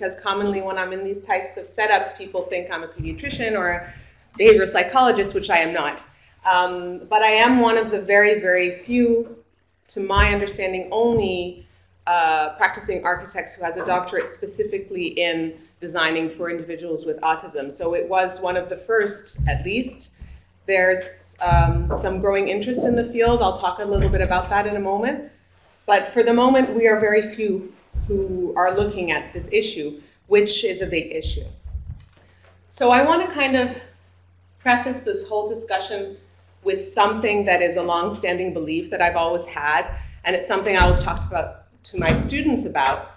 because commonly when I'm in these types of setups, people think I'm a pediatrician or a behavioral psychologist, which I am not. Um, but I am one of the very, very few, to my understanding, only uh, practicing architects who has a doctorate specifically in designing for individuals with autism. So it was one of the first, at least. There's um, some growing interest in the field. I'll talk a little bit about that in a moment. But for the moment, we are very few who are looking at this issue, which is a big issue. So I want to kind of preface this whole discussion with something that is a long-standing belief that I've always had, and it's something I always talked about to my students about,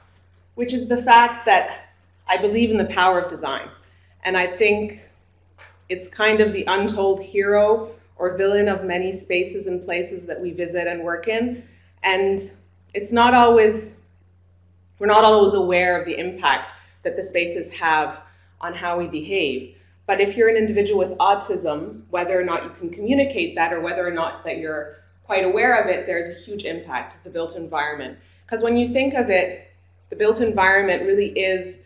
which is the fact that I believe in the power of design. And I think it's kind of the untold hero or villain of many spaces and places that we visit and work in. And it's not always, we're not always aware of the impact that the spaces have on how we behave. But if you're an individual with autism, whether or not you can communicate that or whether or not that you're quite aware of it, there's a huge impact of the built environment. Because when you think of it, the built environment really is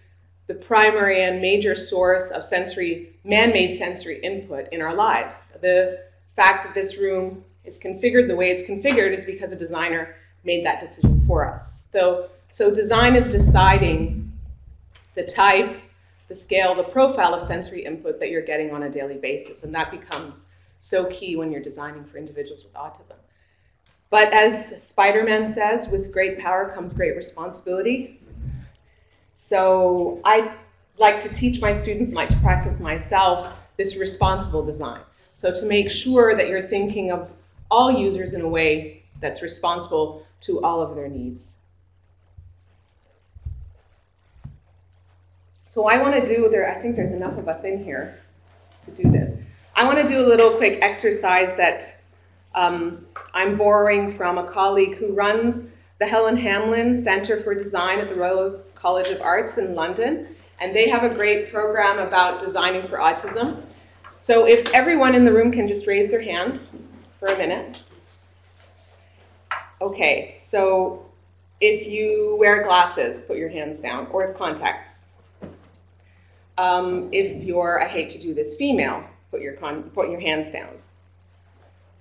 the primary and major source of sensory, man-made sensory input in our lives. The fact that this room is configured the way it's configured is because a designer made that decision for us. So, so design is deciding the type, the scale, the profile of sensory input that you're getting on a daily basis. And that becomes so key when you're designing for individuals with autism. But as Spider-Man says, with great power comes great responsibility. So I like to teach my students, like to practice myself, this responsible design. So to make sure that you're thinking of all users in a way that's responsible to all of their needs. So I want to do, there, I think there's enough of us in here to do this. I want to do a little quick exercise that um, I'm borrowing from a colleague who runs the Helen Hamlyn Center for Design at the Royal College of Arts in London. And they have a great program about designing for autism. So if everyone in the room can just raise their hand for a minute. Okay, so if you wear glasses, put your hands down, or if contacts. Um, if you're, I hate to do this, female, put your, con put your hands down.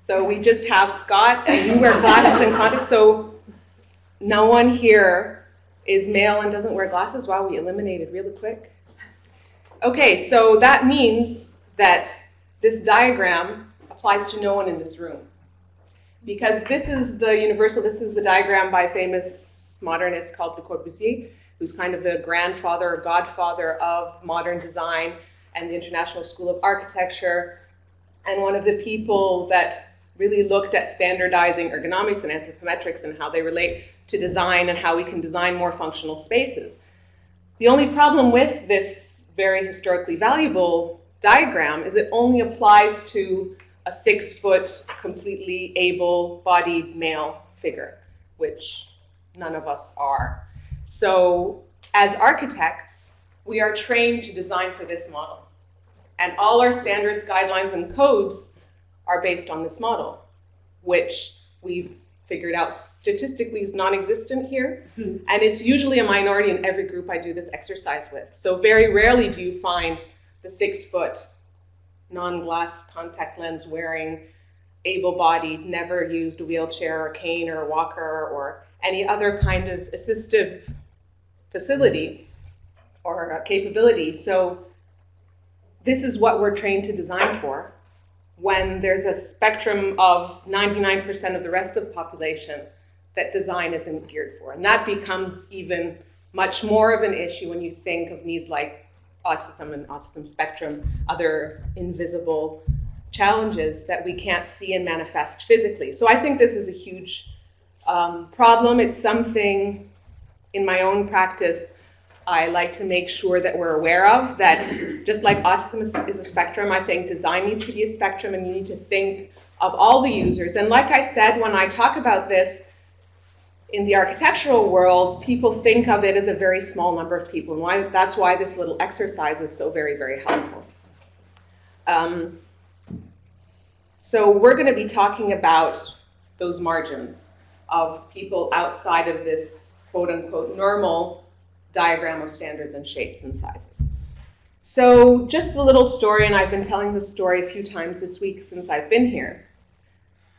So we just have Scott, and you wear glasses and contacts, so no one here is male and doesn't wear glasses. Wow, we eliminated really quick. Okay, so that means that this diagram applies to no one in this room. Because this is the universal, this is the diagram by famous modernist called Le Corbusier, who's kind of the grandfather or godfather of modern design and the International School of Architecture, and one of the people that really looked at standardizing ergonomics and anthropometrics and how they relate to design and how we can design more functional spaces. The only problem with this very historically valuable diagram is it only applies to a six foot, completely able bodied male figure, which none of us are. So as architects, we are trained to design for this model. And all our standards, guidelines, and codes are based on this model, which we've figured out statistically is non-existent here. Mm-hmm. And it's usually a minority in every group I do this exercise with. So very rarely do you find the six foot non-glass contact lens wearing able-bodied, never used wheelchair or cane or walker or any other kind of assistive facility or capability. So this is what we're trained to design for when there's a spectrum of 99% of the rest of the population that design isn't geared for. And that becomes even much more of an issue when you think of needs like autism and autism spectrum, other invisible challenges that we can't see and manifest physically. So I think this is a huge um, problem. It's something in my own practice I like to make sure that we're aware of that just like autism is, a spectrum, I think design needs to be a spectrum and you need to think of all the users. And like I said, when I talk about this in the architectural world, people think of it as a very small number of people. And why, that's why this little exercise is so very, very helpful. Um, so we're going to be talking about those margins of people outside of this quote unquote normal diagram of standards and shapes and sizes. So just a little story, and I've been telling this story a few times this week since I've been here.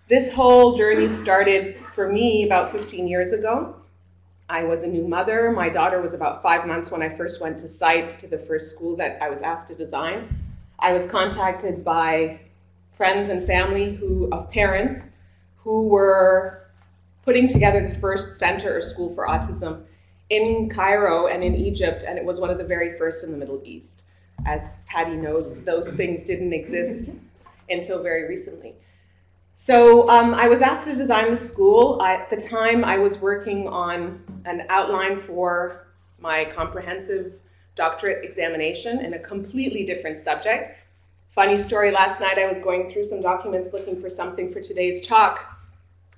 This whole journey started for me about 15 years ago. I was a new mother. My daughter was about five months when I first went to site to the first school that I was asked to design. I was contacted by friends and family who of parents who were putting together the first center or school for autism in Cairo and in Egypt, and it was one of the very first in the Middle East. As Patty knows, those things didn't exist until very recently. So um, I was asked to design the school. I, at the time, I was working on an outline for my comprehensive doctorate examination in a completely different subject. Funny story, last night I was going through some documents looking for something for today's talk,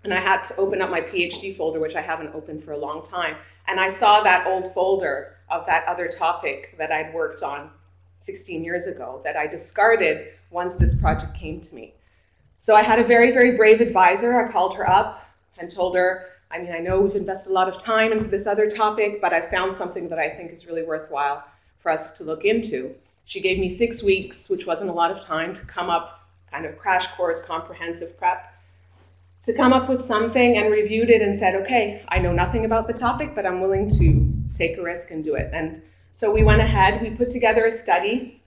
and I had to open up my PhD folder, which I haven't opened for a long time. And I saw that old folder of that other topic that I'd worked on 16 years ago that I discarded once this project came to me. So I had a very, very brave advisor. I called her up and told her, I mean, I know we've invested a lot of time into this other topic, but I found something that I think is really worthwhile for us to look into. She gave me six weeks, which wasn't a lot of time, to come up, kind of crash course, comprehensive prep to come up with something and reviewed it and said, okay, I know nothing about the topic, but I'm willing to take a risk and do it. And so we went ahead, we put together a study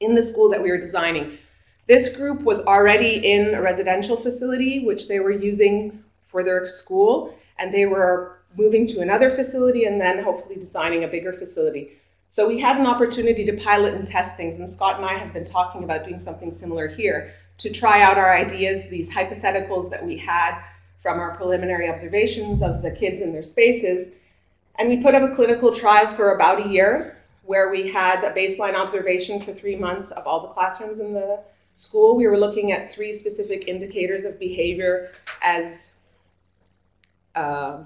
in the school that we were designing. This group was already in a residential facility, which they were using for their school, and they were moving to another facility and then hopefully designing a bigger facility. So we had an opportunity to pilot and test things, and Scott and I have been talking about doing something similar here to try out our ideas, these hypotheticals that we had from our preliminary observations of the kids in their spaces. And we put up a clinical trial for about a year where we had a baseline observation for three months of all the classrooms in the school. We were looking at three specific indicators of behavior as uh,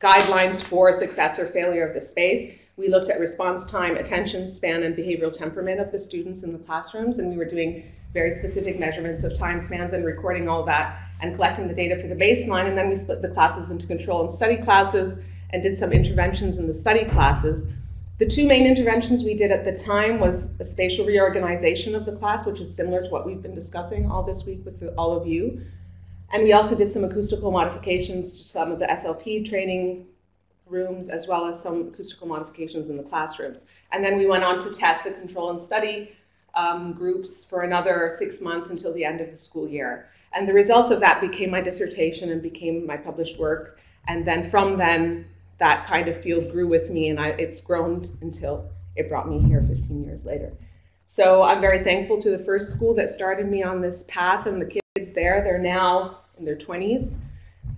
guidelines for success or failure of the space. We looked at response time, attention span, and behavioral temperament of the students in the classrooms, and we were doing very specific measurements of time spans and recording all that and collecting the data for the baseline. And then we split the classes into control and study classes and did some interventions in the study classes. The two main interventions we did at the time was a spatial reorganization of the class, which is similar to what we've been discussing all this week with all of you. And we also did some acoustical modifications to some of the SLP training rooms, as well as some acoustical modifications in the classrooms. And then we went on to test the control and study um, groups for another six months until the end of the school year. And the results of that became my dissertation and became my published work. And then from then, that kind of field grew with me, and I, it's grown until it brought me here 15 years later. So I'm very thankful to the first school that started me on this path, and the kids there, they're now in their 20s,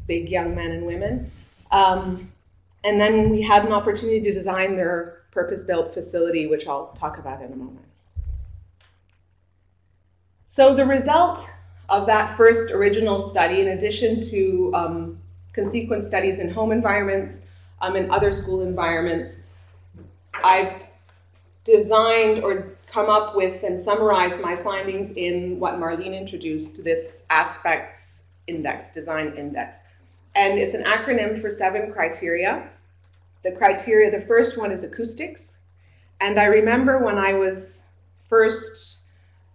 big young men and women. Um, and then we had an opportunity to design their purpose built facility, which I'll talk about in a moment. So the result of that first original study, in addition to um, consequence studies in home environments um, and other school environments, I've designed or come up with and summarized my findings in what Marlene introduced, this ASPECTSS index, design index. And it's an acronym for seven criteria. The criteria, the first one is acoustics. And I remember when I was first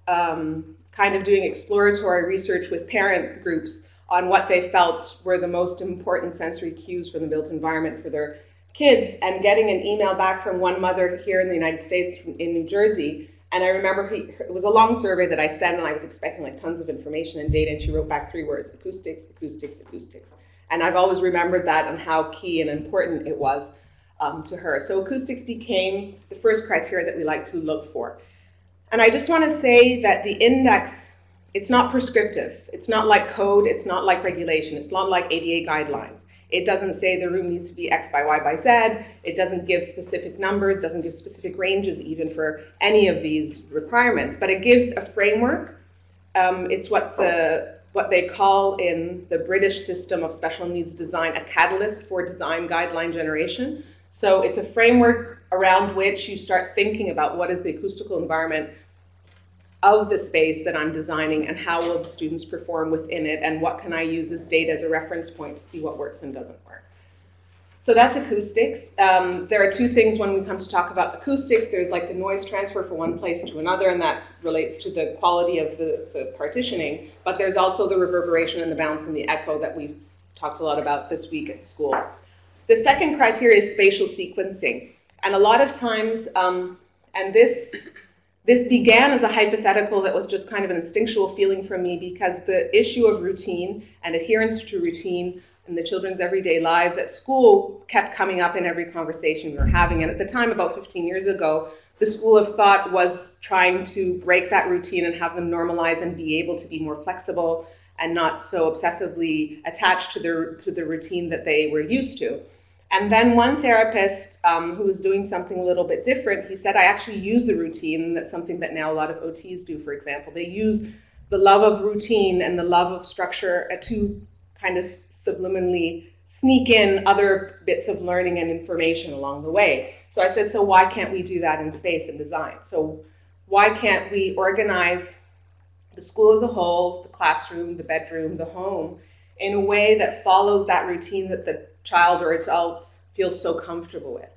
um, kind of doing exploratory research with parent groups on what they felt were the most important sensory cues from the built environment for their kids and getting an email back from one mother here in the United States in New Jersey. And I remember he, it was a long survey that I sent and I was expecting like tons of information and data and she wrote back three words, acoustics, acoustics, acoustics. And I've always remembered that and how key and important it was um, to her. So acoustics became the first criteria that we like to look for. And I just want to say that the index, it's not prescriptive. It's not like code. It's not like regulation. It's not like ADA guidelines. It doesn't say the room needs to be X by Y by Z. It doesn't give specific numbers, doesn't give specific ranges even for any of these requirements, but it gives a framework. Um, it's what the what they call in the British system of special needs design a catalyst for design guideline generation. So it's a framework around which you start thinking about what is the acoustical environment of the space that I'm designing and how will the students perform within it and what can I use as data as a reference point to see what works and doesn't work. So that's acoustics. Um, there are two things when we come to talk about acoustics. There's like the noise transfer from one place to another, and that relates to the quality of the, the partitioning. But there's also the reverberation and the bounce and the echo that we've talked a lot about this week at school. The second criteria is spatial sequencing. And a lot of times, um, and this this began as a hypothetical that was just kind of an instinctual feeling for me because the issue of routine and adherence to routine in the children's everyday lives at school kept coming up in every conversation we were having. And at the time, about 15 years ago, the school of thought was trying to break that routine and have them normalize and be able to be more flexible and not so obsessively attached to the, to the routine that they were used to. And then one therapist um, who was doing something a little bit different, he said, I actually use the routine. That's something that now a lot of OTs do, for example. They use the love of routine and the love of structure to kind of subliminally sneak in other bits of learning and information along the way. So I said, so why can't we do that in space and design? So why can't we organize the school as a whole, the classroom, the bedroom, the home, in a way that follows that routine that the child or adult feels so comfortable with?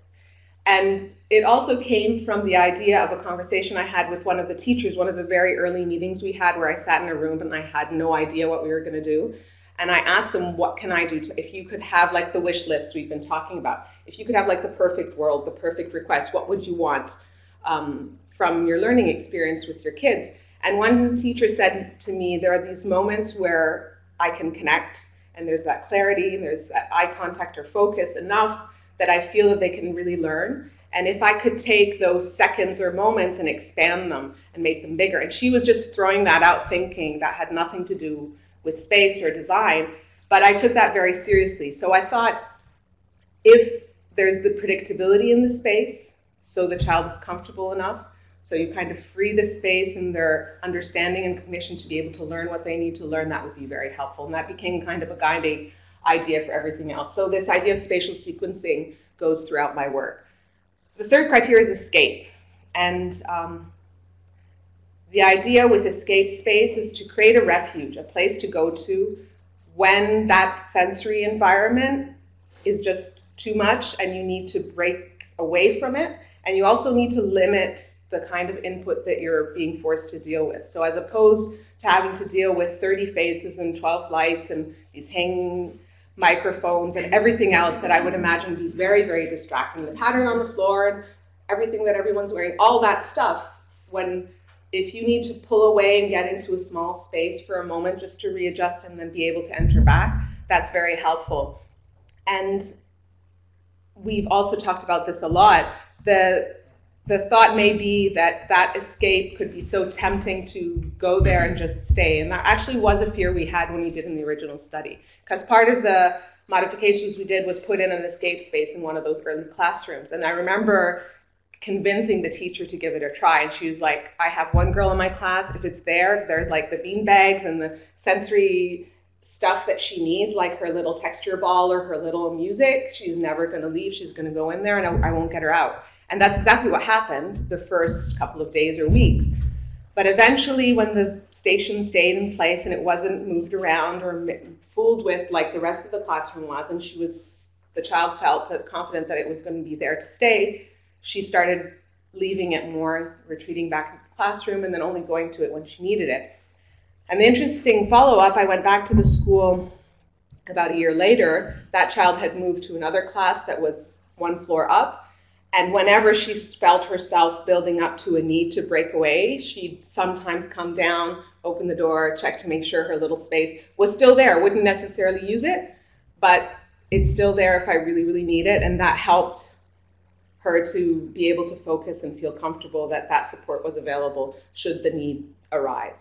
And it also came from the idea of a conversation I had with one of the teachers, one of the very early meetings we had where I sat in a room and I had no idea what we were going to do and I asked them, what can I do to, if you could have like the wish list we've been talking about, if you could have like the perfect world, the perfect request, what would you want um, from your learning experience with your kids? And one teacher said to me, there are these moments where I can connect and there's that clarity and there's that eye contact or focus enough that I feel that they can really learn. And if I could take those seconds or moments and expand them and make them bigger. And she was just throwing that out thinking that had nothing to do with space or design, but I took that very seriously. So I thought if there's the predictability in the space, so the child is comfortable enough, so you kind of free the space and their understanding and cognition to be able to learn what they need to learn, that would be very helpful. And that became kind of a guiding idea for everything else. So this idea of spatial sequencing goes throughout my work. The third criteria is escape. And um, the idea with escape space is to create a refuge, a place to go to when that sensory environment is just too much and you need to break away from it. And you also need to limit the kind of input that you're being forced to deal with. So, as opposed to having to deal with 30 faces and 12 lights and these hanging microphones and everything else that I would imagine be very, very distracting, the pattern on the floor and everything that everyone's wearing, all that stuff, when if you need to pull away and get into a small space for a moment just to readjust and then be able to enter back, that's very helpful. And we've also talked about this a lot. The the thought may be that that escape could be so tempting to go there and just stay. And that actually was a fear we had when we did in the original study. Because part of the modifications we did was put in an escape space in one of those early classrooms. And I remember convincing the teacher to give it a try. And she was like, I have one girl in my class, if it's there, if there's like the bean bags and the sensory stuff that she needs, like her little texture ball or her little music, she's never going to leave. She's going to go in there and I, I won't get her out. And that's exactly what happened the first couple of days or weeks. But eventually, when the station stayed in place and it wasn't moved around or fooled with like the rest of the classroom was, and she was, the child felt that confident that it was going to be there to stay, she started leaving it more, retreating back into the classroom, and then only going to it when she needed it. And the interesting follow up, I went back to the school about a year later. That child had moved to another class that was one floor up. And whenever she felt herself building up to a need to break away, she'd sometimes come down, open the door, check to make sure her little space was still there. Wouldn't necessarily use it, but it's still there if I really, really need it. And that helped her to be able to focus and feel comfortable that that support was available should the need arise.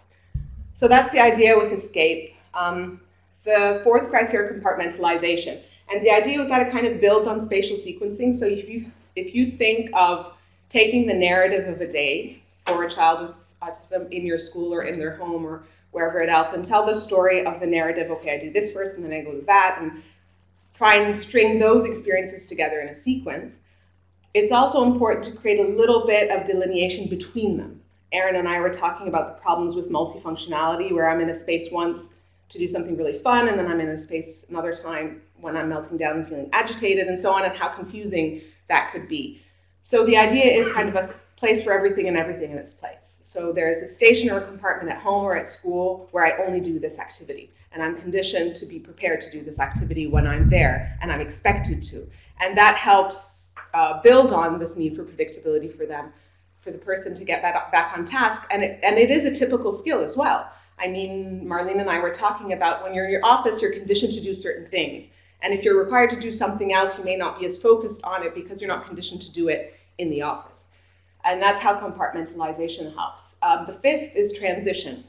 So that's the idea with escape. Um, the fourth criteria, compartmentalization. And the idea with that, it kind of builds on spatial sequencing. So if you, if you think of taking the narrative of a day for a child with autism in your school or in their home or wherever it else, and tell the story of the narrative, okay, I do this first and then I go to that, and try and string those experiences together in a sequence it's also important to create a little bit of delineation between them. Aaron and I were talking about the problems with multifunctionality, where I'm in a space once, to do something really fun, and then I'm in a space another time when I'm melting down and feeling agitated, and so on, and how confusing that could be. So the idea is kind of a place for everything and everything in its place. So there's a station or a compartment at home or at school where I only do this activity. And I'm conditioned to be prepared to do this activity when I'm there, and I'm expected to. And that helps uh, build on this need for predictability for them, for the person to get back, back on task. And it, and it is a typical skill as well. I mean, Marlene and I were talking about when you're in your office, you're conditioned to do certain things. And if you're required to do something else, you may not be as focused on it because you're not conditioned to do it in the office. And that's how compartmentalization helps. Um, the fifth is transition.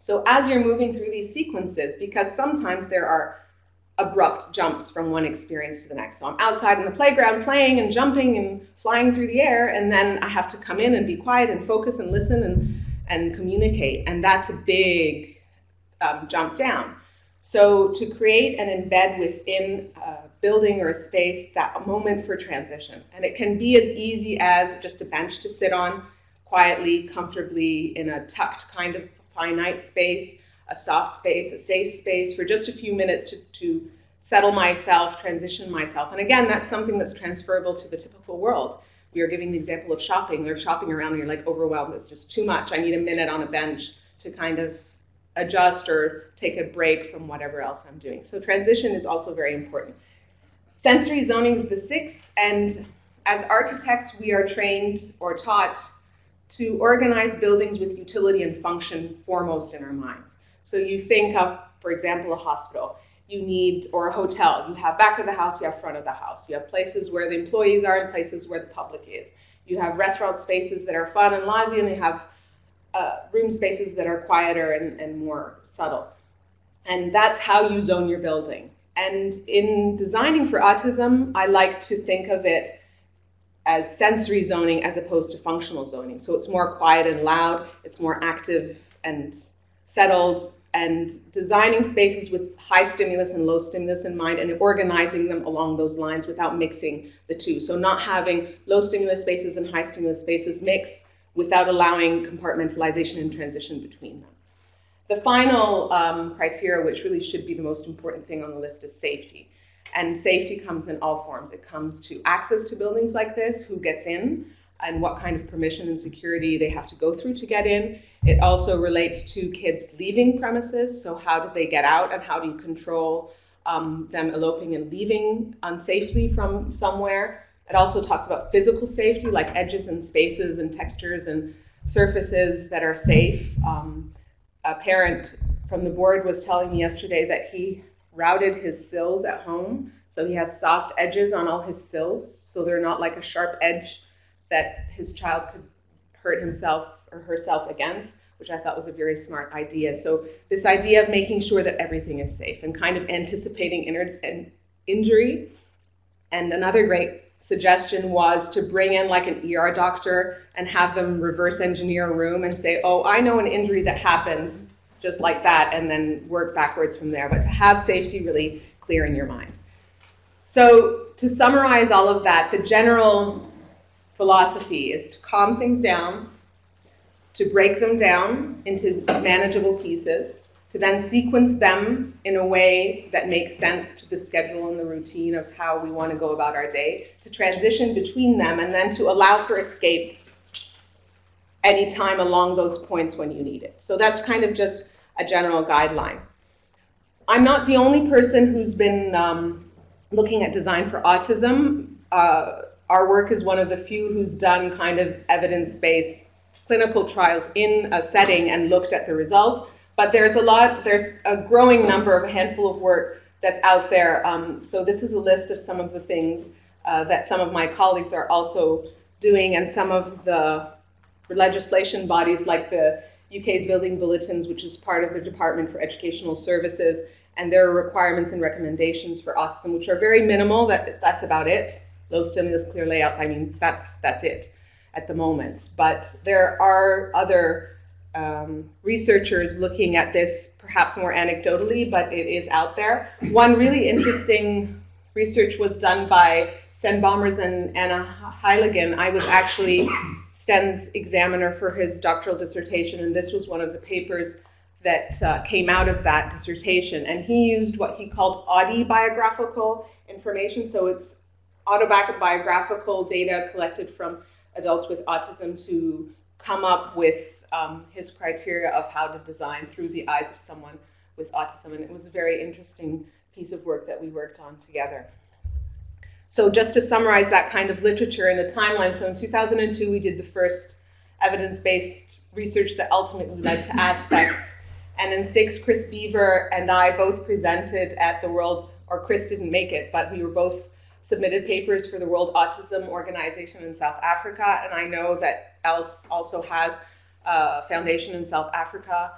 So as you're moving through these sequences, because sometimes there are abrupt jumps from one experience to the next. So I'm outside in the playground playing and jumping and flying through the air, and then I have to come in and be quiet and focus and listen and, and communicate. And that's a big um, jump down. So to create and embed within a building or a space that moment for transition. And it can be as easy as just a bench to sit on quietly, comfortably in a tucked kind of finite space, a soft space, a safe space for just a few minutes to, to settle myself, transition myself. And again, that's something that's transferable to the typical world. We are giving the example of shopping. You're shopping around and you're like overwhelmed. It's just too much. I need a minute on a bench to kind of adjust or take a break from whatever else I'm doing. So transition is also very important. Sensory zoning is the sixth, and as architects, we are trained or taught to organize buildings with utility and function foremost in our minds. So you think of, for example, a hospital. You need, or a hotel. You have back of the house, you have front of the house. You have places where the employees are and places where the public is. You have restaurant spaces that are fun and lively, and you have uh, room spaces that are quieter and, and more subtle. And that's how you zone your building. And in designing for autism, I like to think of it as sensory zoning as opposed to functional zoning. So it's more quiet and loud, it's more active and settled, and designing spaces with high stimulus and low stimulus in mind and organizing them along those lines without mixing the two. So not having low stimulus spaces and high stimulus spaces mixed without allowing compartmentalization and transition between them. The final um, criteria, which really should be the most important thing on the list, is safety. And safety comes in all forms. It comes to access to buildings like this, who gets in, and what kind of permission and security they have to go through to get in. It also relates to kids leaving premises, so how do they get out and how do you control um, them eloping and leaving unsafely from somewhere. It also talks about physical safety, like edges and spaces and textures and surfaces that are safe. Um, a parent from the board was telling me yesterday that he routed his sills at home. So he has soft edges on all his sills, so they're not like a sharp edge that his child could hurt himself or herself against, which I thought was a very smart idea. So this idea of making sure that everything is safe and kind of anticipating injury. And another great suggestion was to bring in like an ER doctor and have them reverse engineer a room and say, oh, I know an injury that happened just like that, and then work backwards from there. But to have safety really clear in your mind. So to summarize all of that, the general philosophy is to calm things down, to break them down into manageable pieces, to then sequence them in a way that makes sense to the schedule and the routine of how we want to go about our day, to transition between them, and then to allow for escape anytime along those points when you need it. So that's kind of just a general guideline. I'm not the only person who's been um, looking at design for autism. Uh, our work is one of the few who's done kind of evidence-based clinical trials in a setting and looked at the results. But there's a lot, there's a growing number of a handful of work that's out there. Um, so this is a list of some of the things uh, that some of my colleagues are also doing and some of the legislation bodies like the UK's Building Bulletins, which is part of the Department for Educational Services, and there are requirements and recommendations for autism, which are very minimal. That that's about it. Low stimulus, clear layouts. I mean, that's that's it at the moment. But there are other um, researchers looking at this perhaps more anecdotally, but it is out there. One really interesting research was done by Stijn Baumers and Anna Heylighen. I was actually Stijn's examiner for his doctoral dissertation, and this was one of the papers that uh, came out of that dissertation. And he used what he called autobiographical information. So it's autobiographical data collected from adults with autism to come up with um, his criteria of how to design through the eyes of someone with autism. And it was a very interesting piece of work that we worked on together. So just to summarize that kind of literature in the timeline, so in 2002 we did the first evidence-based research that ultimately led to ASPECTSS. And in six, Chris Beaver and I both presented at the World, or Chris didn't make it, but we were both submitted papers for the World Autism Organization in South Africa. And I know that Els also has a foundation in South Africa.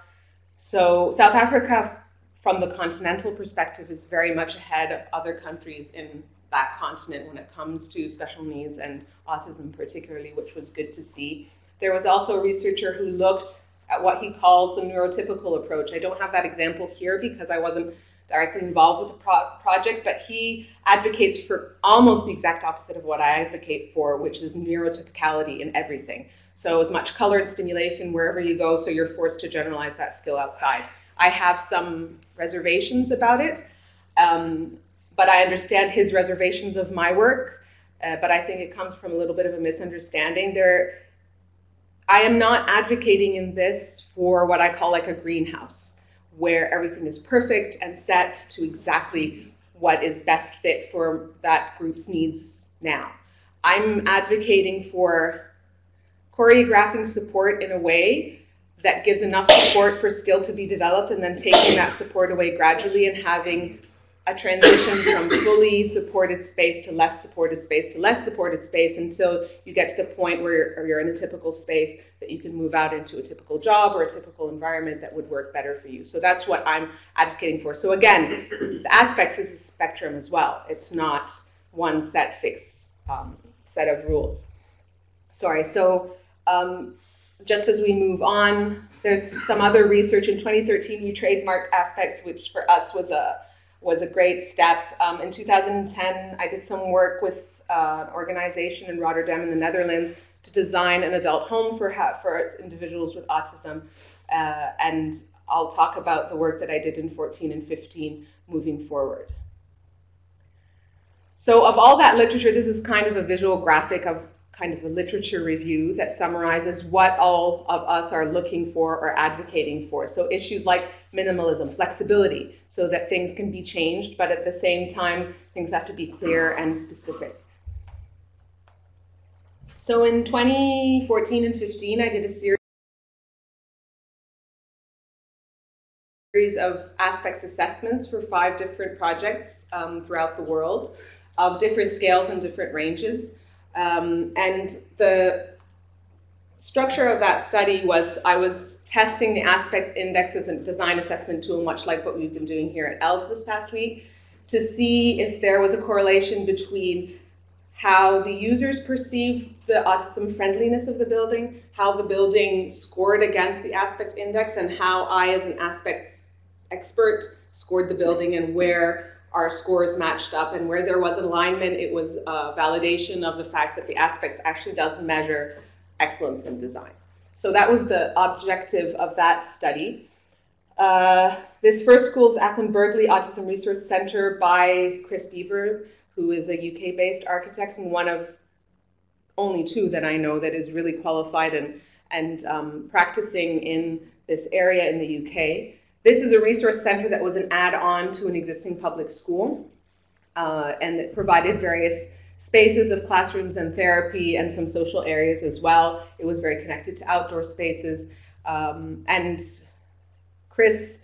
So South Africa, from the continental perspective, is very much ahead of other countries in that continent when it comes to special needs and autism particularly, which was good to see. There was also a researcher who looked at what he calls the neurotypical approach. I don't have that example here because I wasn't directly involved with the pro- project, but he advocates for almost the exact opposite of what I advocate for, which is neurotypicality in everything. So as much color and stimulation wherever you go, so you're forced to generalize that skill outside. I have some reservations about it, um, but I understand his reservations of my work. Uh, but I think it comes from a little bit of a misunderstanding. There, I am not advocating in this for what I call like a greenhouse, where everything is perfect and set to exactly what is best fit for that group's needs now. I'm advocating for choreographing support in a way that gives enough support for skill to be developed and then taking that support away gradually and having a transition from fully supported space to less supported space to less supported space until you get to the point where you're in a typical space that you can move out into a typical job or a typical environment that would work better for you. So that's what I'm advocating for. So again, the ASPECTSS is a spectrum as well. It's not one set fixed um, set of rules. Sorry, so um, just as we move on, there's some other research. In 2013, You trademarked ASPECTSS, which for us was a was a great step. Um, in 2010, I did some work with uh, an organization in Rotterdam in the Netherlands to design an adult home for, for individuals with autism. Uh, and I'll talk about the work that I did in 14 and 15 moving forward. So of all that literature, this is kind of a visual graphic of kind of a literature review that summarizes what all of us are looking for or advocating for. So issues like minimalism, flexibility, so that things can be changed, but at the same time, things have to be clear and specific. So in 2014 and 15, I did a series of ASPECTSS assessments for five different projects um, throughout the world of different scales and different ranges. Um, and the structure of that study was I was testing the ASPECTSS index as a design assessment tool, much like what we've been doing here at Els this past week, to see if there was a correlation between how the users perceive the autism friendliness of the building, how the building scored against the aspect index, and how I, as an ASPECTSS expert, scored the building and where our scores matched up and where there was alignment, it was a validation of the fact that the ASPECTSS actually does measure excellence in design. So that was the objective of that study. Uh, this first school is Acland Burghley Autism Resource Center by Chris Beaver, who is a UK-based architect and one of only two that I know that is really qualified and, and um, practicing in this area in the UK. This is a resource center that was an add-on to an existing public school, uh, and it provided various spaces of classrooms and therapy and some social areas as well. It was very connected to outdoor spaces. Um, and Chris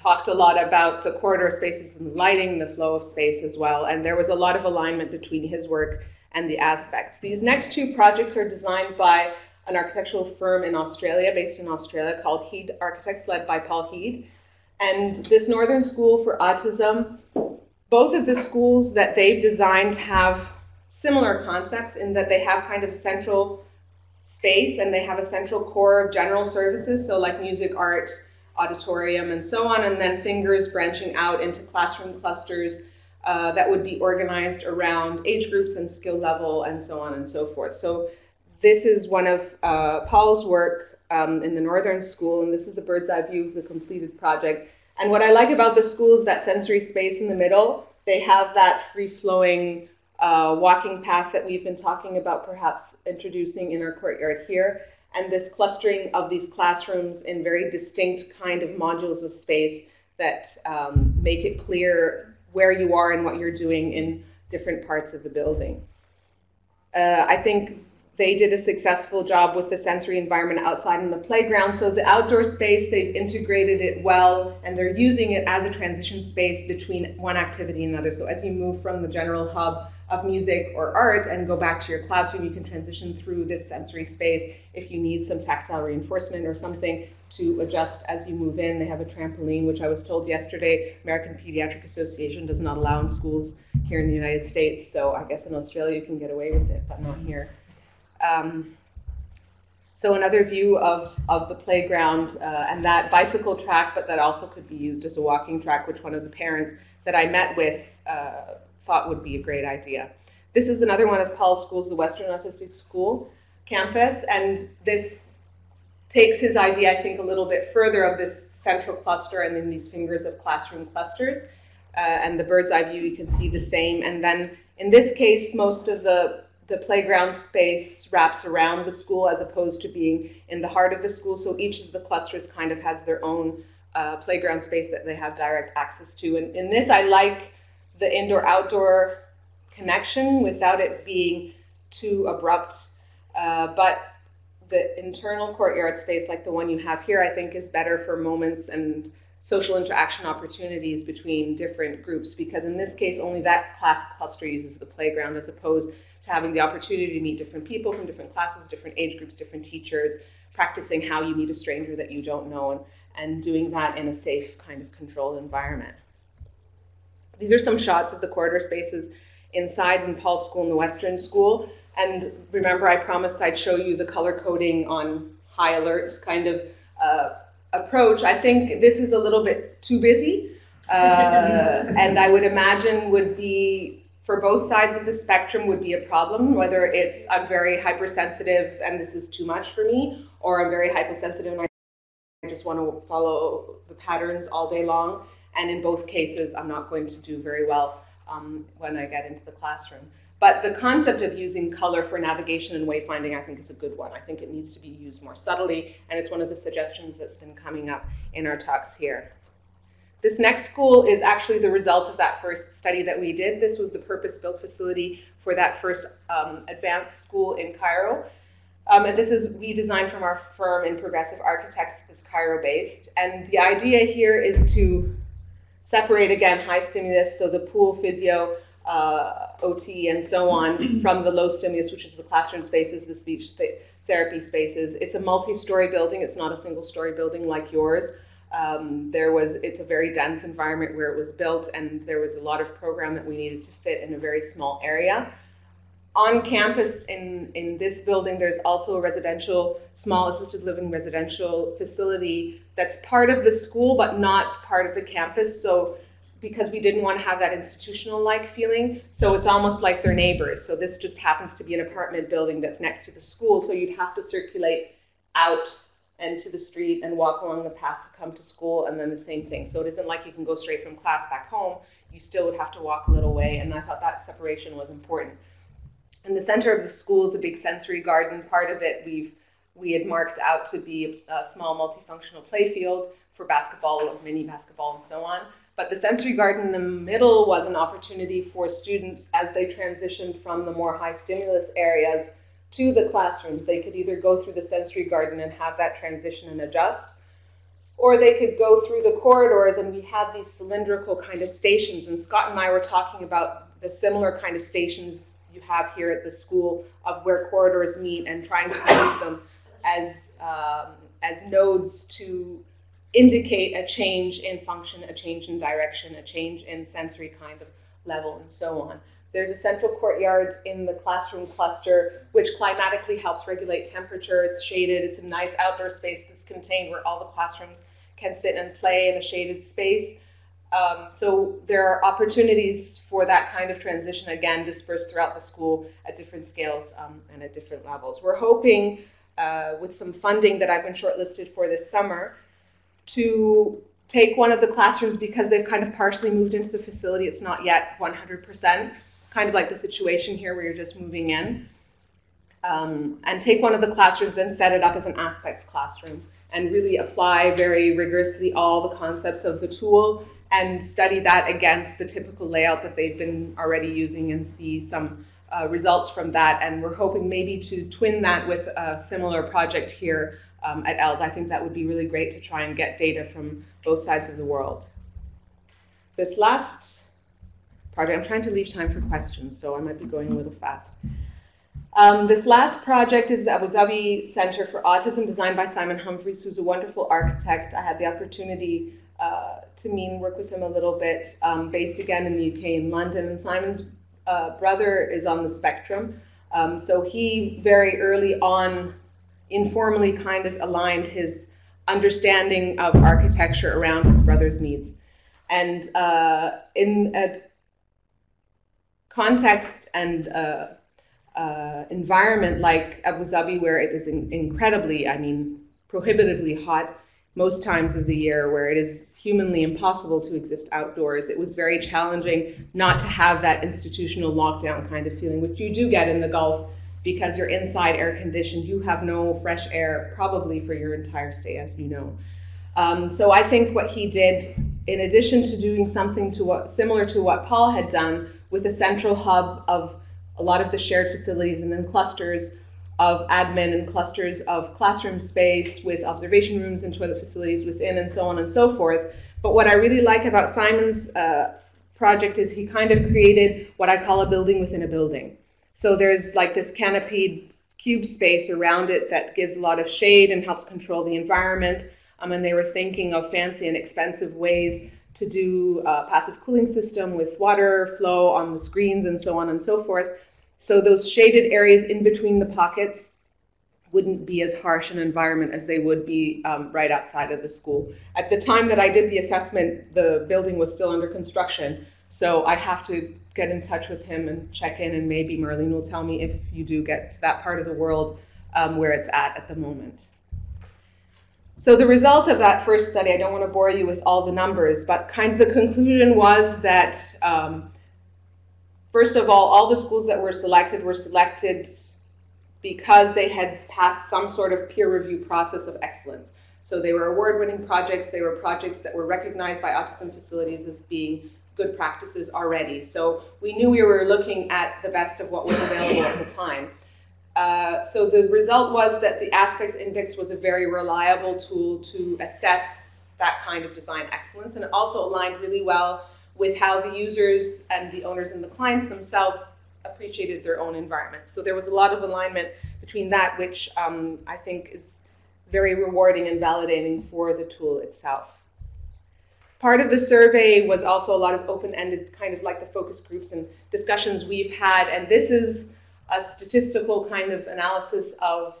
talked a lot about the corridor spaces and lighting, the flow of space as well. And there was a lot of alignment between his work and the ASPECTSS. These next two projects are designed by an architectural firm in Australia, based in Australia, called Hede Architects, led by Paul Hede. And this Northern School for Autism, both of the schools that they've designed have similar concepts in that they have kind of central space and they have a central core of general services, so like music, art, auditorium, and so on, and then fingers branching out into classroom clusters uh, that would be organized around age groups and skill level and so on and so forth. So this is one of uh, Paul's work um, in the northern school, and this is a bird's eye view of the completed project. And what I like about the school is that sensory space in the middle. They have that free-flowing uh, walking path that we've been talking about, perhaps introducing in our courtyard here, and this clustering of these classrooms in very distinct kind of modules of space that um, make it clear where you are and what you're doing in different parts of the building. Uh, I think they did a successful job with the sensory environment outside in the playground. So the outdoor space, they've integrated it well, and they're using it as a transition space between one activity and another. So as you move from the general hub of music or art and go back to your classroom, you can transition through this sensory space if you need some tactile reinforcement or something to adjust as you move in. They have a trampoline, which I was told yesterday, American Pediatric Association does not allow in schools here in the United States. So I guess in Australia you can get away with it, but not here. Um, so another view of, of the playground uh, and that bicycle track, but that also could be used as a walking track, which one of the parents that I met with uh, thought would be a great idea. This is another one of Paul's schools, the Western Autistic School campus, and this takes his idea, I think, a little bit further of this central cluster and then these fingers of classroom clusters. Uh, and the bird's eye view, you can see the same. And then in this case, most of the, the playground space wraps around the school as opposed to being in the heart of the school. So each of the clusters kind of has their own uh, playground space that they have direct access to. And in this, I like the indoor outdoor connection without it being too abrupt. Uh, but the internal courtyard space, like the one you have here, I think is better for moments and social interaction opportunities between different groups because in this case, only that class cluster uses the playground as opposed to having the opportunity to meet different people from different classes, different age groups, different teachers, practicing how you meet a stranger that you don't know and, and doing that in a safe kind of controlled environment. These are some shots of the corridor spaces inside in Paul's school and the Western School. And remember, I promised I'd show you the color coding on high alert kind of uh, approach. I think this is a little bit too busy, uh, and I would imagine would be for both sides of the spectrum would be a problem. Whether it's I'm very hypersensitive and this is too much for me, or I'm very hypersensitive and I just want to follow the patterns all day long. And in both cases, I'm not going to do very well um, when I get into the classroom. But the concept of using color for navigation and wayfinding, I think, is a good one. I think it needs to be used more subtly, and it's one of the suggestions that's been coming up in our talks here. This next school is actually the result of that first study that we did. This was the purpose-built facility for that first um, advanced school in Cairo. Um, and this is we designed from our firm in Progressive Architects that's Cairo-based. And the idea here is to separate, again, high stimulus, so the pool, physio, uh, OT, and so on, from the low stimulus, which is the classroom spaces, the speech th- therapy spaces. It's a multi-story building. It's not a single-story building like yours. Um, there was it's a very dense environment where it was built, and there was a lot of program that we needed to fit in a very small area. On campus in, in this building, there's also a residential, small assisted living residential facility that's part of the school but not part of the campus. So because we didn't want to have that institutional like feeling. So it's almost like they're neighbors. So this just happens to be an apartment building that's next to the school. So you'd have to circulate out and to the street and walk along the path to come to school and then the same thing. So it isn't like you can go straight from class back home. You still would have to walk a little way. And I thought that separation was important. In the center of the school is a big sensory garden. Part of it we've we had marked out to be a small multifunctional playfield for basketball, mini basketball, and so on. But the sensory garden in the middle was an opportunity for students as they transitioned from the more high stimulus areas to the classrooms. They could either go through the sensory garden and have that transition and adjust, or they could go through the corridors and we had these cylindrical kind of stations. And Scott and I were talking about the similar kind of stations you have here at the school of where corridors meet and trying to use them as um, as nodes to indicate a change in function, a change in direction, a change in sensory kind of level, and so on. There's a central courtyard in the classroom cluster, which climatically helps regulate temperature. It's shaded. It's a nice outdoor space that's contained where all the classrooms can sit and play in a shaded space. Um, so there are opportunities for that kind of transition, again, dispersed throughout the school at different scales um, and at different levels. We're hoping uh, with some funding that I've been shortlisted for this summer, to take one of the classrooms because they've kind of partially moved into the facility. It's not yet 100%, kind of like the situation here where you're just moving in. Um, and take one of the classrooms and set it up as an ASPECTSS classroom and really apply very rigorously all the concepts of the tool and study that against the typical layout that they've been already using and see some uh, results from that. And we're hoping maybe to twin that with a similar project here um, at ELS. I think that would be really great to try and get data from both sides of the world. This last project, I'm trying to leave time for questions, so I might be going a little fast. Um, this last project is the Abu Dhabi Center for Autism, designed by Simon Humphreys, who's a wonderful architect. I had the opportunity uh, to meet and work with him a little bit, um, based again in the UK in London. And Simon's uh, brother is on the spectrum, um, so he very early on informally kind of aligned his understanding of architecture around his brother's needs. And uh, in a context and uh, uh, environment like Abu Dhabi, where it is in incredibly, I mean, prohibitively hot most times of the year, where it is humanly impossible to exist outdoors, it was very challenging not to have that institutional lockdown kind of feeling, which you do get in the Gulf because you're inside air conditioned. You have no fresh air probably for your entire stay, as you know. Um, so I think what he did, in addition to doing something to what similar to what Paul had done with a central hub of a lot of the shared facilities and then clusters of admin and clusters of classroom space with observation rooms and toilet facilities within and so on and so forth. But what I really like about Simon's uh, project is he kind of created what I call a building within a building. So there's like this canopied cube space around it that gives a lot of shade and helps control the environment. Um, and they were thinking of fancy and expensive ways to do a passive cooling system with water flow on the screens and so on and so forth. So those shaded areas in between the pockets wouldn't be as harsh an environment as they would be um, right outside of the school. At the time that I did the assessment, the building was still under construction, so I have to get in touch with him and check in, and maybe Marlene will tell me if you do get to that part of the world um, where it's at at the moment. So the result of that first study, I don't want to bore you with all the numbers, but kind of the conclusion was that, um, first of all, all the schools that were selected were selected because they had passed some sort of peer review process of excellence. So they were award-winning projects, they were projects that were recognized by autism facilities as being good practices already. So we knew we were looking at the best of what was available at the time. Uh, so the result was that the ASPECTSS Index was a very reliable tool to assess that kind of design excellence, and it also aligned really well with how the users and the owners and the clients themselves appreciated their own environment. So there was a lot of alignment between that, which um, I think is very rewarding and validating for the tool itself. Part of the survey was also a lot of open-ended, kind of like the focus groups and discussions we've had, and this is a statistical kind of analysis of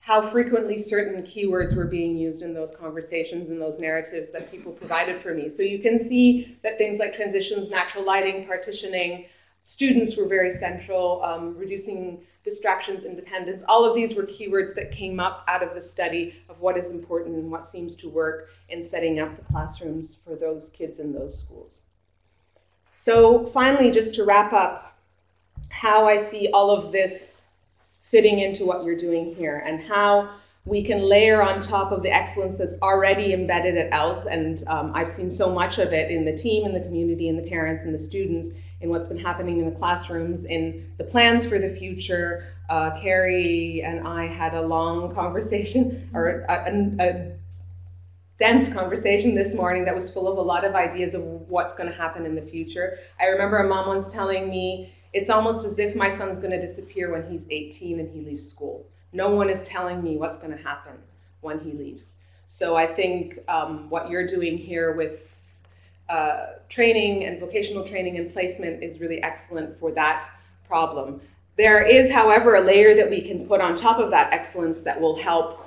how frequently certain keywords were being used in those conversations and those narratives that people provided for me. So you can see that things like transitions, natural lighting, partitioning, students were very central, um, reducing distractions, independence. All of these were keywords that came up out of the study of what is important and what seems to work in setting up the classrooms for those kids in those schools. So finally, just to wrap up, how I see all of this fitting into what you're doing here and how we can layer on top of the excellence that's already embedded at Els, and um, I've seen so much of it in the team, in the community, in the parents, and the students, in what's been happening in the classrooms, in the plans for the future. Uh, Carrie and I had a long conversation, or a, a, a dense conversation this morning that was full of a lot of ideas of what's going to happen in the future. I remember a mom once telling me, it's almost as if my son's going to disappear when he's 18 and he leaves school. No one is telling me what's going to happen when he leaves. So I think um, what you're doing here with uh, training and vocational training and placement is really excellent for that problem. There is, however, a layer that we can put on top of that excellence that will help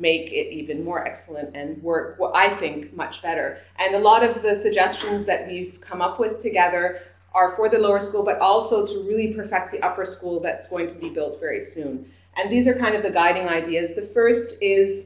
make it even more excellent and work, I think, much better. And a lot of the suggestions that we've come up with together are for the lower school, but also to really perfect the upper school that's going to be built very soon. And these are kind of the guiding ideas. The first is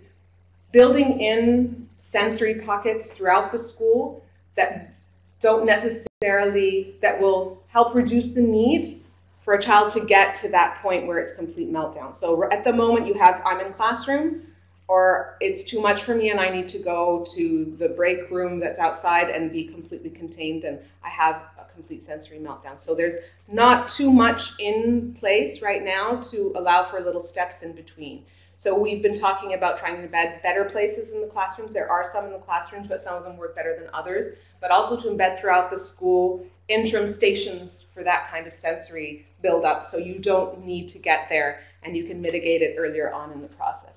building in sensory pockets throughout the school that don't necessarily, that will help reduce the need for a child to get to that point where it's complete meltdown. So at the moment you have, I'm in classroom, or it's too much for me and I need to go to the break room that's outside and be completely contained and I have complete sensory meltdown. So there's not too much in place right now to allow for little steps in between. So we've been talking about trying to embed better places in the classrooms. There are some in the classrooms, but some of them work better than others. But also to embed throughout the school interim stations for that kind of sensory buildup so you don't need to get there and you can mitigate it earlier on in the process.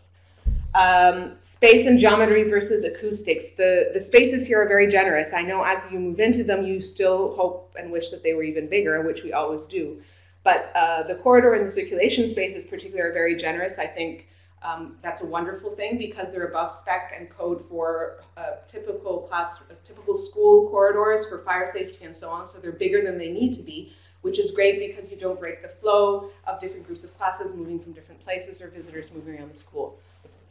Um, space and geometry versus acoustics. The, the spaces here are very generous. I know as you move into them, you still hope and wish that they were even bigger, which we always do. But uh, the corridor and the circulation spaces particularly are very generous. I think um, that's a wonderful thing because they're above spec and code for uh, typical class, typical school corridors for fire safety and so on. So they're bigger than they need to be, which is great because you don't break the flow of different groups of classes moving from different places or visitors moving around the school.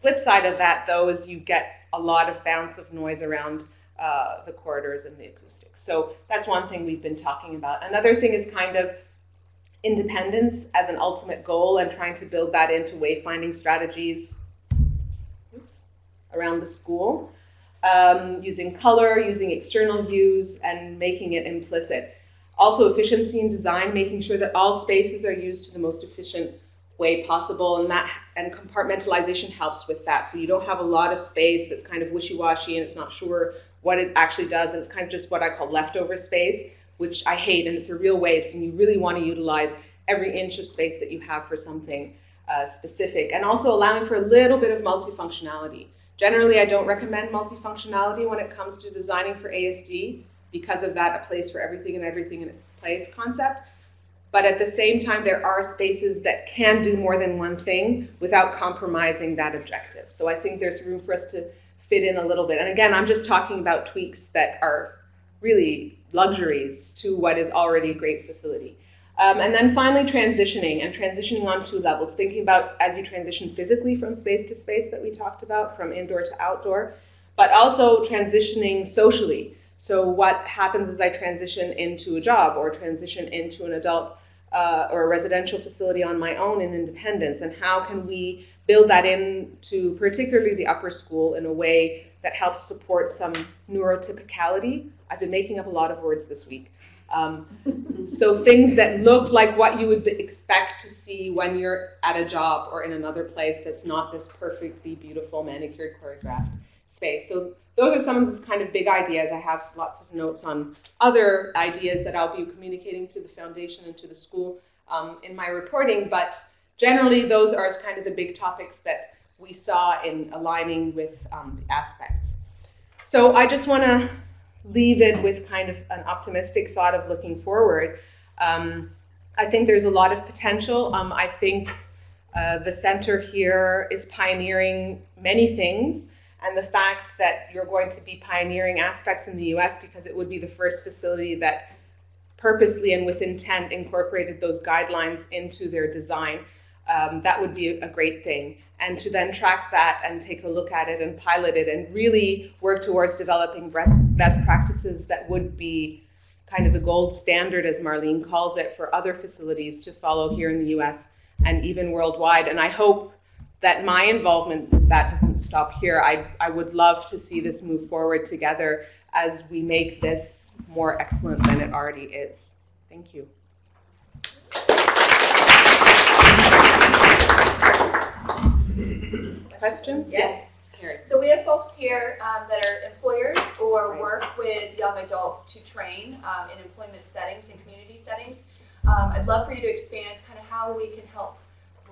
Flip side of that, though, is you get a lot of bounce of noise around uh, the corridors and the acoustics. So that's one thing we've been talking about. Another thing is kind of independence as an ultimate goal and trying to build that into wayfinding strategies oops, around the school. Um, using color, using external views, and making it implicit. Also, efficiency in design, making sure that all spaces are used to the most efficient way possible, and that and compartmentalization helps with that. So you don't have a lot of space that's kind of wishy-washy and it's not sure what it actually does, and it's kind of just what I call leftover space which I hate, and it's a real waste, and you really want to utilize every inch of space that you have for something uh, specific, and also allowing for a little bit of multifunctionality. Generally, I don't recommend multifunctionality when it comes to designing for ASD because of that a place for everything and everything in its place concept. But at the same time, there are spaces that can do more than one thing without compromising that objective. So I think there's room for us to fit in a little bit. And again, I'm just talking about tweaks that are really luxuries to what is already a great facility. Um, and then finally, transitioning and transitioning on two levels, thinking about as you transition physically from space to space that we talked about, from indoor to outdoor, but also transitioning socially. So, what happens as I transition into a job or transition into an adult uh, or a residential facility on my own in independence, and how can we build that into particularly the upper school in a way that helps support some neurotypicality I've been making up a lot of words this week. Um, so things that look like what you would expect to see when you're at a job or in another place that's not this perfectly beautiful manicured choreographed space. So those are some of the kind of big ideas. I have lots of notes on other ideas that I'll be communicating to the foundation and to the school um, in my reporting, but generally those are kind of the big topics that we saw in aligning with um, the ASPECTSS. So I just want to leave it with kind of an optimistic thought of looking forward. Um, I think there's a lot of potential. Um, I think uh, the center here is pioneering many things, and the fact that you're going to be pioneering ASPECTSS in the US because it would be the first facility that purposely and with intent incorporated those guidelines into their design, um, that would be a great thing and to then track that and take a look at it and pilot it and really work towards developing best, best practices that would be kind of the gold standard, as Marlene calls it, for other facilities to follow here in the US and even worldwide. And I hope that my involvement that doesn't stop here. I, I would love to see this move forward together as we make this more excellent than it already is. Thank you. Questions? Yes. Carrie. So we have folks here um, that are employers or right. work with young adults to train um, in employment settings and community settings. Um, I'd love for you to expand kind of how we can help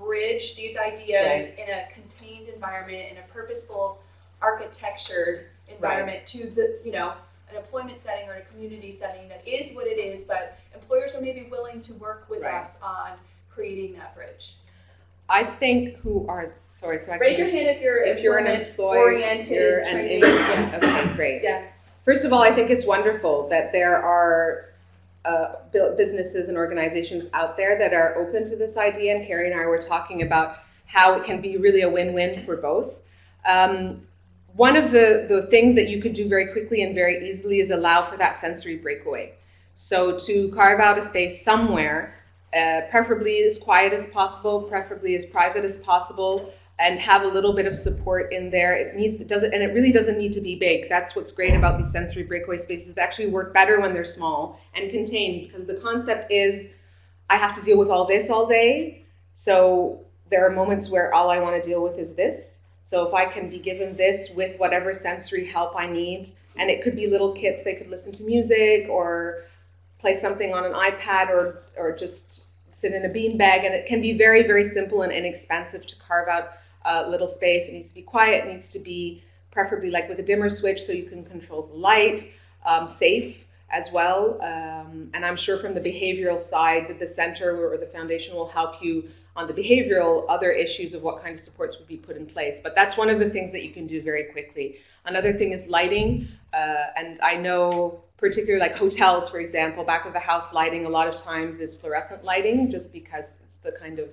bridge these ideas right. in a contained environment, in a purposeful, architectured environment right. to the, you know, an employment setting or a community setting that is what it is, but employers are maybe willing to work with us on creating that bridge. I think who are sorry. So I raise your hand if you're if you're an employee oriented and okay, great. Yeah. First of all, I think it's wonderful that there are uh, businesses and organizations out there that are open to this idea. And Carrie and I were talking about how it can be really a win-win for both. Um, one of the, the things that you could do very quickly and very easily is allow for that sensory breakaway. So to carve out a space somewhere, uh, preferably as quiet as possible, preferably as private as possible, and have a little bit of support in there. It needs it doesn't and it really doesn't need to be big. That's what's great about these sensory breakaway spaces. They actually work better when they're small and contained because the concept is I have to deal with all this all day. So there are moments where all I want to deal with is this. So if I can be given this with whatever sensory help I need, and it could be little kits, they could listen to music or play something on an iPad or or just sit in a beanbag, and it can be very very simple and inexpensive to carve out a little space. It needs to be quiet. It needs to be preferably like with a dimmer switch so you can control the light. Um, safe as well. Um, and I'm sure from the behavioral side that the center or the foundation will help you on the behavioral other issues of what kind of supports would be put in place. But that's one of the things that you can do very quickly. Another thing is lighting. Uh, and I know particularly like hotels, for example, back of the house lighting a lot of times is fluorescent lighting just because it's the kind of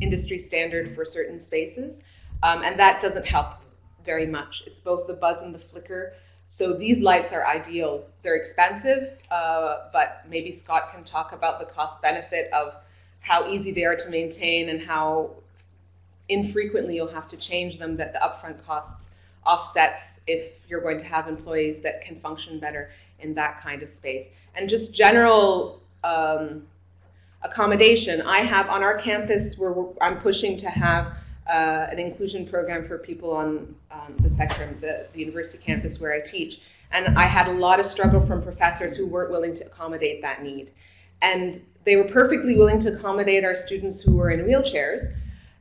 industry standard for certain spaces. Um, and that doesn't help very much. It's both the buzz and the flicker so these lights are ideal. They're expensive, uh, but maybe Scott can talk about the cost benefit of how easy they are to maintain and how infrequently you'll have to change them that the upfront costs offsets if you're going to have employees that can function better in that kind of space. And just general um, accommodation. I have on our campus where I'm pushing to have uh, an inclusion program for people on um, the spectrum, the, the university campus where I teach. And I had a lot of struggle from professors who weren't willing to accommodate that need. And they were perfectly willing to accommodate our students who were in wheelchairs,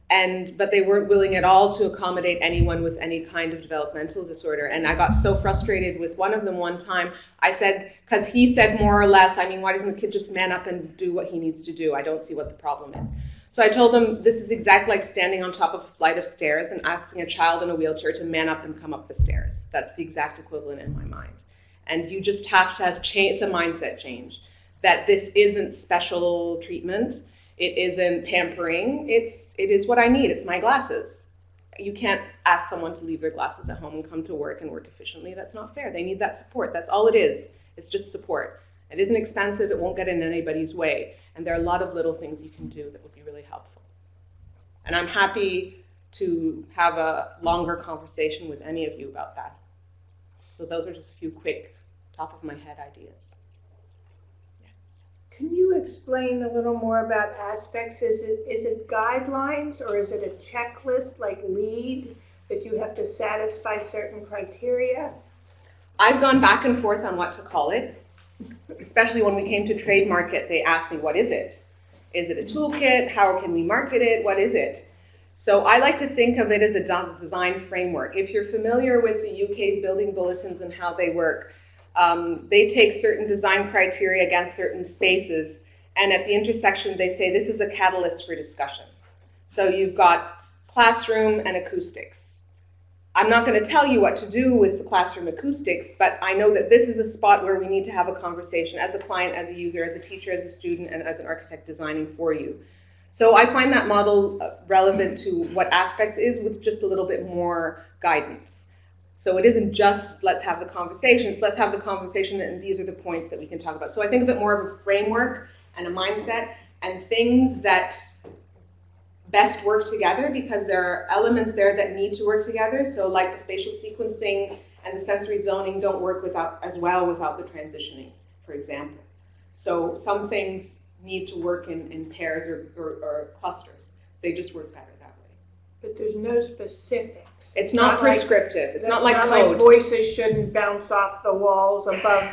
and but they weren't willing at all to accommodate anyone with any kind of developmental disorder. And I got so frustrated with one of them one time. I said, because he said more or less, I mean, why doesn't the kid just man up and do what he needs to do? I don't see what the problem is. So I told them this is exactly like standing on top of a flight of stairs and asking a child in a wheelchair to man up and come up the stairs. That's the exact equivalent in my mind. And you just have to change, it's a mindset change that this isn't special treatment. It isn't pampering. It's, it is what I need. It's my glasses. You can't ask someone to leave their glasses at home and come to work and work efficiently. That's not fair. They need that support. That's all it is. It's just support. It isn't expensive. It won't get in anybody's way. And there are a lot of little things you can do that would be really helpful. And I'm happy to have a longer conversation with any of you about that. So those are just a few quick top of my head ideas. Can you explain a little more about ASPECTSS? Is it is it guidelines or is it a checklist like LEED that you have to satisfy certain criteria? I've gone back and forth on what to call it especially when we came to trademark it, they asked me, what is it? Is it a toolkit? How can we market it? What is it? So I like to think of it as a design framework. If you're familiar with the UK's building bulletins and how they work, um, they take certain design criteria against certain spaces, and at the intersection, they say this is a catalyst for discussion. So you've got classroom and acoustics. I'm not going to tell you what to do with the classroom acoustics, but I know that this is a spot where we need to have a conversation as a client, as a user, as a teacher, as a student, and as an architect designing for you. So I find that model uh, relevant to what ASPECTSS is with just a little bit more guidance. So it isn't just let's have the conversations, let's have the conversation and these are the points that we can talk about. So I think of it more of a framework and a mindset and things that best work together because there are elements there that need to work together. So like the spatial sequencing and the sensory zoning don't work without as well without the transitioning, for example. So some things need to work in, in pairs or, or, or clusters. They just work better that way. But there's no specifics. It's not, not prescriptive. Like, it's not like not code. Like voices shouldn't bounce off the walls above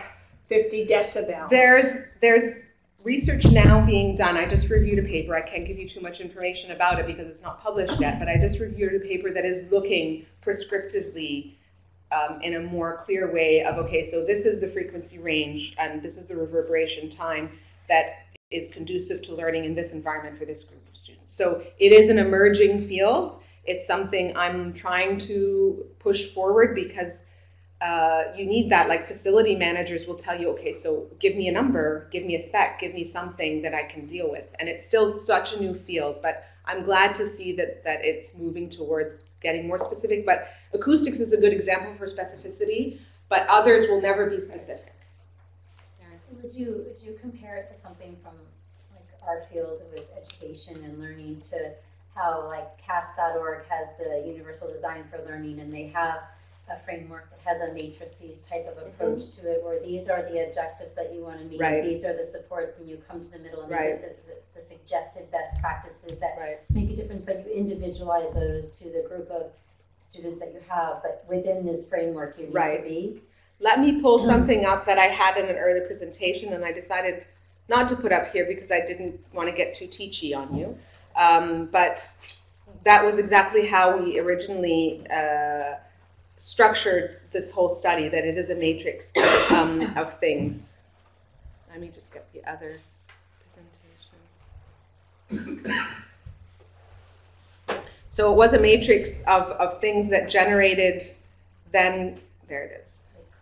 50 decibels. There's there's research now being done. I just reviewed a paper. I can't give you too much information about it because it's not published yet, but I just reviewed a paper that is looking prescriptively um, in a more clear way of okay, so this is the frequency range and this is the reverberation time that is conducive to learning in this environment for this group of students. So it is an emerging field. It's something I'm trying to push forward because uh, you need that. Like facility managers will tell you, okay, so give me a number, give me a spec, give me something that I can deal with. And it's still such a new field, but I'm glad to see that, that it's moving towards getting more specific, but acoustics is a good example for specificity, but others will never be specific. Yeah. So would you, would you compare it to something from like our field with education and learning to how like CAST.org has the universal design for learning and they have a framework that has a matrices type of mm-hmm. approach to it where these are the objectives that you want to meet. Right. These are the supports and you come to the middle and Right. are the, the suggested best practices that Right. make a difference, but you individualize those to the group of students that you have, but within this framework you need to be. Let me pull um, something up that I had in an early presentation, and I decided not to put up here because I didn't want to get too teachy on you. Um, but that was exactly how we originally uh, structured this whole study, that it is a matrix um, of things. Let me just get the other presentation. So it was a matrix of, of things that generated then, there it is.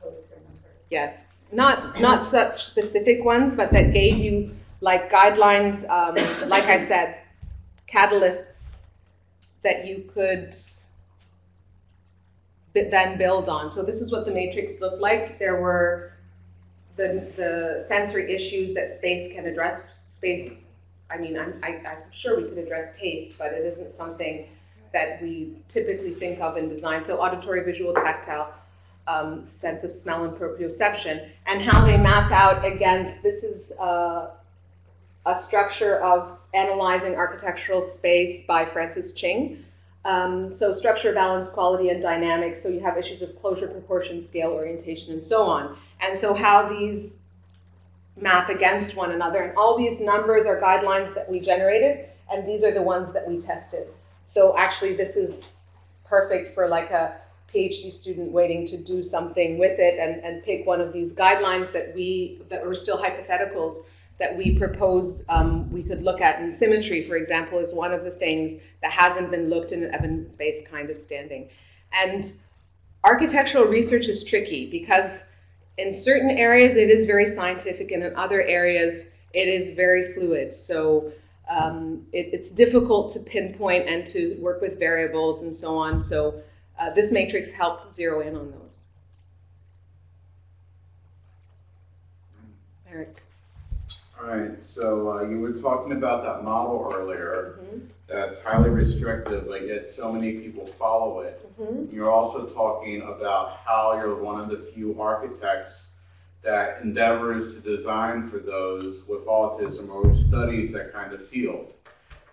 Codes or numbers. Yes, not, not such specific ones, but that gave you like guidelines, um, like I said, catalysts that you could then build on. So this is what the matrix looked like. There were the, the sensory issues that space can address. Space, I mean, I'm, I, I'm sure we could address taste, but it isn't something that we typically think of in design. So auditory, visual, tactile, um, sense of smell and proprioception, and how they map out against this is uh, a structure of analyzing architectural space by Francis Ching. Um, so structure, balance, quality, and dynamics. So you have issues of closure, proportion, scale, orientation, and so on. And so how these map against one another, and all these numbers are guidelines that we generated, and these are the ones that we tested. So actually, this is perfect for like a PhD student waiting to do something with it and, and pick one of these guidelines that we that were still hypotheticals that we propose um, we could look at. And symmetry, for example, is one of the things that hasn't been looked in an evidence-based kind of standing. And architectural research is tricky because in certain areas it is very scientific, and in other areas it is very fluid. So um, it, it's difficult to pinpoint and to work with variables and so on. So uh, this matrix helped zero in on those. Eric. All right, so uh, you were talking about that model earlier Mhm. that's highly restrictive, but yet so many people follow it. Mhm. You're also talking about how you're one of the few architects that endeavors to design for those with autism or studies that kind of field.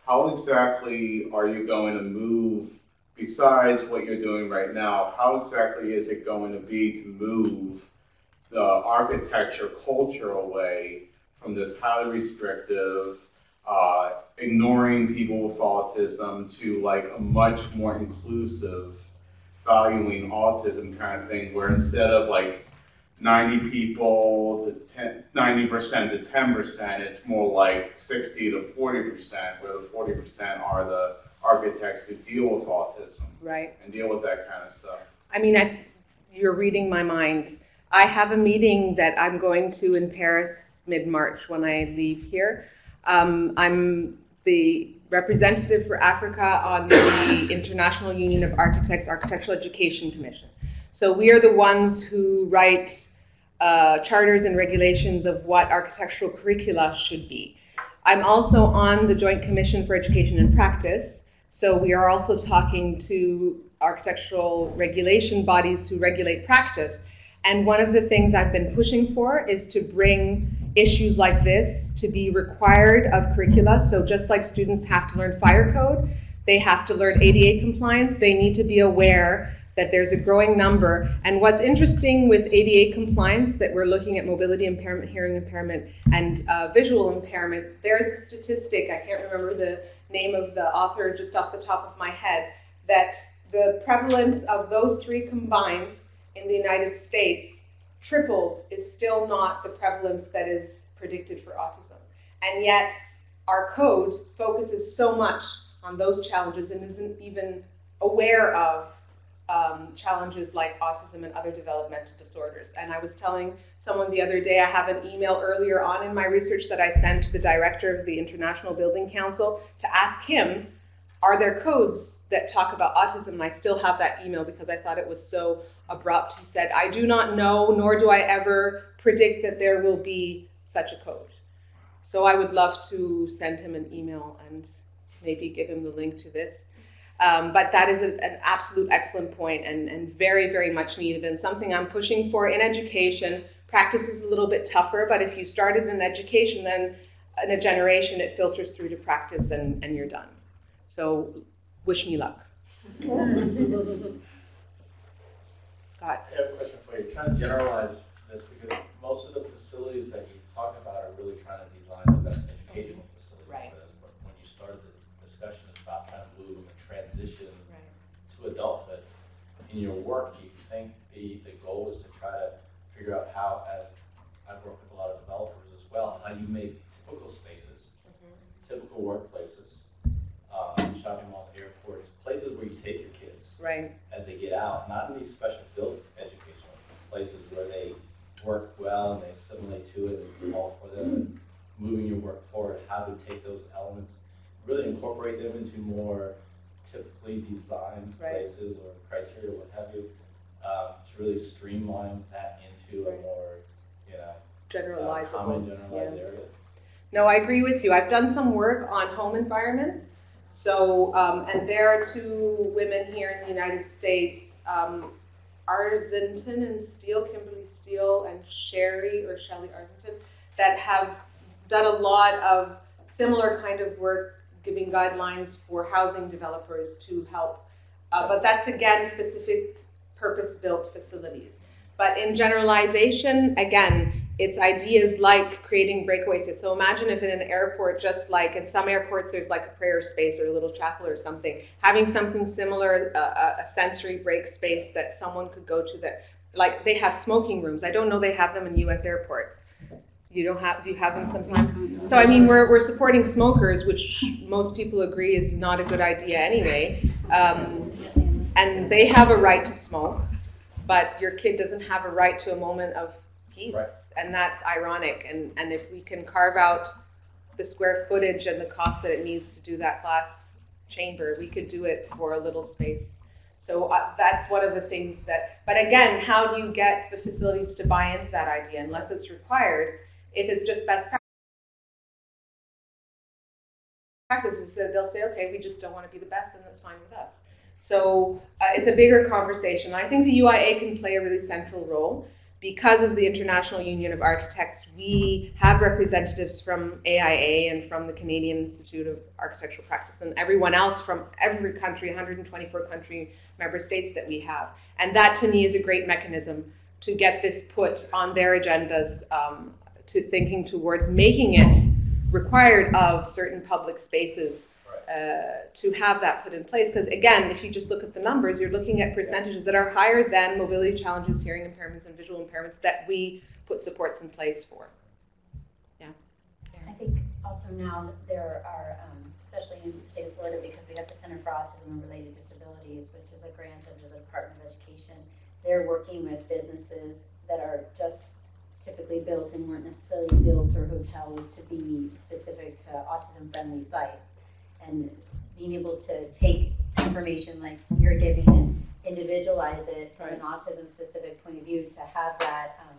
How exactly are you going to move, besides what you're doing right now, how exactly is it going to be to move the architecture culture away from this highly restrictive, uh, ignoring people with autism to like a much more inclusive, valuing autism kind of thing, where instead of like 90 people to 10, 90% to 10%, it's more like 60 to 40%, where the 40% are the architects who deal with autism Right. and deal with that kind of stuff. I mean, I, you're reading my mind. I have a meeting that I'm going to in Paris mid March when I leave here. Um, I'm the representative for Africa on the International Union of Architects Architectural Education Commission. So we are the ones who write uh, charters and regulations of what architectural curricula should be. I'm also on the Joint Commission for Education and Practice. So we are also talking to architectural regulation bodies who regulate practice. And one of the things I've been pushing for is to bring issues like this to be required of curricula. So just like students have to learn fire code, they have to learn ADA compliance, they need to be aware that there's a growing number. And what's interesting with ADA compliance, that we're looking at mobility impairment, hearing impairment, and uh, visual impairment, there's a statistic, I can't remember the name of the author just off the top of my head, that the prevalence of those three combined in the United States tripled is still not the prevalence that is predicted for autism. And yet, our code focuses so much on those challenges and isn't even aware of um, challenges like autism and other developmental disorders. And I was telling someone the other day, I have an email earlier on in my research that I sent to the director of the International Building Council to ask him are there codes that talk about autism? And I still have that email because I thought it was so abrupt. He said, I do not know, nor do I ever predict that there will be such a code. So I would love to send him an email and maybe give him the link to this. Um, but that is a, an absolute excellent point and, and very, very much needed and something I'm pushing for in education. Practice is a little bit tougher, but if you started in education, then in a generation it filters through to practice and, and you're done. So wish me luck. Scott. I have a question for you. Trying to generalize this because most of the facilities that you talk about are really trying to design the best educational facilities. Right. But when you started the discussion, it's about trying to move them and transition to adulthood. In your work, do you think the, the goal is to try to figure out how, as I've worked with a lot of developers as well, how you make typical spaces, typical workplaces, um, shopping malls, airports, places where you take your kids Right. as they get out, not in these special built educational places where they work well and they assimilate to it and it's all for them, and moving your work forward, how to take those elements, really incorporate them into more typically designed Right. places or criteria, what have you, um, to really streamline that into a Right. more, you know, uh, common generalized area. No, I agree with you. I've done some work on home environments. So, um, and there are two women here in the United States, um, Ahrentzen and Steele, Kimberly Steele and Sherry or Shelly Ahrentzen, that have done a lot of similar kind of work, giving guidelines for housing developers to help. Uh, but that's again specific purpose-built facilities. But in generalization, again, it's ideas like creating breakaway space. So imagine if in an airport, just like in some airports, there's like a prayer space or a little chapel or something, having something similar, a, a sensory break space that someone could go to that, like they have smoking rooms. I don't know they have them in U.S. airports. You don't have, do you have them sometimes? So I mean, we're, we're supporting smokers, which most people agree is not a good idea anyway. Um, and they have a right to smoke, but your kid doesn't have a right to a moment of peace. Right. And that's ironic. And, and if we can carve out the square footage and the cost that it needs to do that glass chamber, we could do it for a little space. So uh, that's one of the things that, but again, how do you get the facilities to buy into that idea unless it's required? If it's just best practices, so they'll say, okay, we just don't want to be the best, and that's fine with us. So uh, it's a bigger conversation. I think the UIA can play a really central role because as the International Union of Architects, we have representatives from AIA and from the Canadian Institute of Architectural Practice and everyone else from every country, 124 country member states that we have. And that to me is a great mechanism to get this put on their agendas um, to thinking towards making it required of certain public spaces uh, to have that put in place. Because again, if you just look at the numbers, you're looking at percentages that are higher than mobility challenges, hearing impairments, and visual impairments that we put supports in place for. Yeah. I think also now that there are, um, especially in the state of Florida, because we have the Center for Autism and Related Disabilities, which is a grant under the Department of Education. They're working with businesses that are just typically built and weren't necessarily built or hotels to be specific to autism-friendly sites. And being able to take information like you're giving and individualize it from an autism-specific point of view to have that um,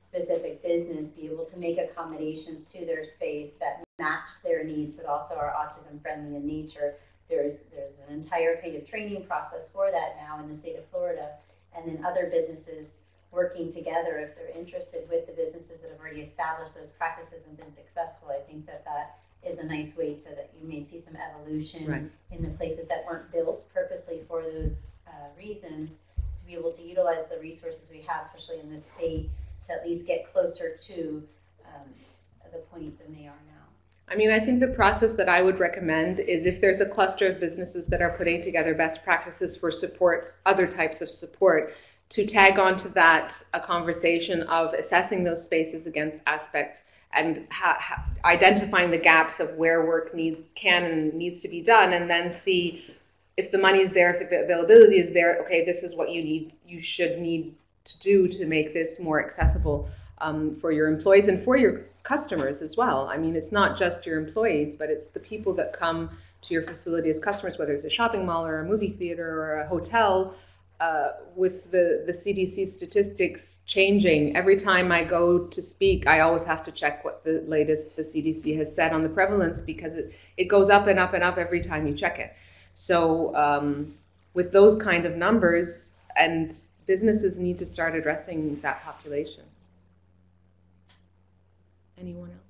specific business be able to make accommodations to their space that match their needs, but also are autism-friendly in nature. There's, there's an entire kind of training process for that now in the state of Florida. And then other businesses working together, if they're interested with the businesses that have already established those practices and been successful, I think that that is a nice way to, that you may see some evolution Right. in the places that weren't built purposely for those uh, reasons, to be able to utilize the resources we have, especially in this state, to at least get closer to um, the point than they are now. I mean, I think the process that I would recommend is if there's a cluster of businesses that are putting together best practices for support, other types of support, to tag onto that a conversation of assessing those spaces against ASPECTSS and ha- ha- identifying the gaps of where work needs can and needs to be done, and then see if the money is there, if the availability is there. Okay, this is what you need. You should need to do to make this more accessible um, for your employees and for your customers as well. I mean, it's not just your employees, but it's the people that come to your facility as customers, whether it's a shopping mall or a movie theater or a hotel, uh, with the, the CDC statistics changing, every time I go to speak, I always have to check what the latest the CDC has said on the prevalence because it, it goes up and up and up every time you check it. So um, with those kind of numbers, and businesses need to start addressing that population. Anyone else?